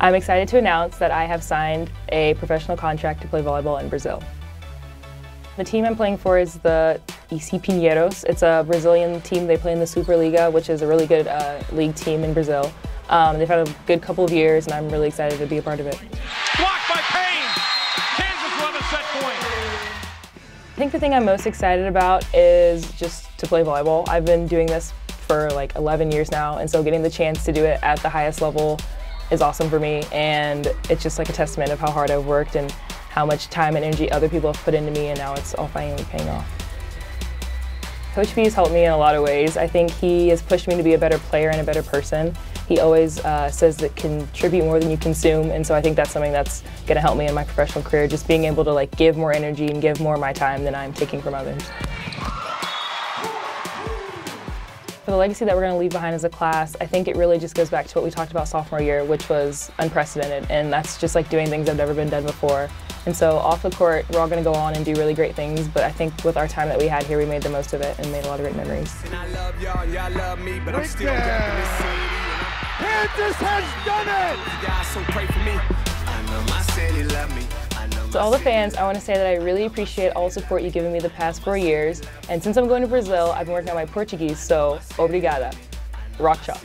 I'm excited to announce that I have signed a professional contract to play volleyball in Brazil. The team I'm playing for is the EC Pinheiros. It's a Brazilian team. They play in the Superliga, which is a really good uh, league team in Brazil. Um, they've had a good couple of years, and I'm really excited to be a part of it. Blocked by Payne. Kansas will have a set point. I think the thing I'm most excited about is just to play volleyball. I've been doing this for like 11 years now, and so getting the chance to do it at the highest level is awesome for me, and it's just like a testament of how hard I've worked and how much time and energy other people have put into me, and now it's all finally paying off. Coach B has helped me in a lot of ways. I think he has pushed me to be a better player and a better person. He always uh, says that contribute more than you consume, and so I think that's something that's going to help me in my professional career, just being able to like give more energy and give more of my time than I'm taking from others. For the legacy that we're going to leave behind as a class, I think it really just goes back to what we talked about sophomore year, which was unprecedented, and that's just like doing things that have never been done before. And so off the court, we're all going to go on and do really great things, but I think with our time that we had here, we made the most of it and made a lot of great memories. Kansas has done it! To all the fans, I want to say that I really appreciate all the support you've given me the past four years. And since I'm going to Brazil, I've been working on my Portuguese, so obrigada. Rock chalk.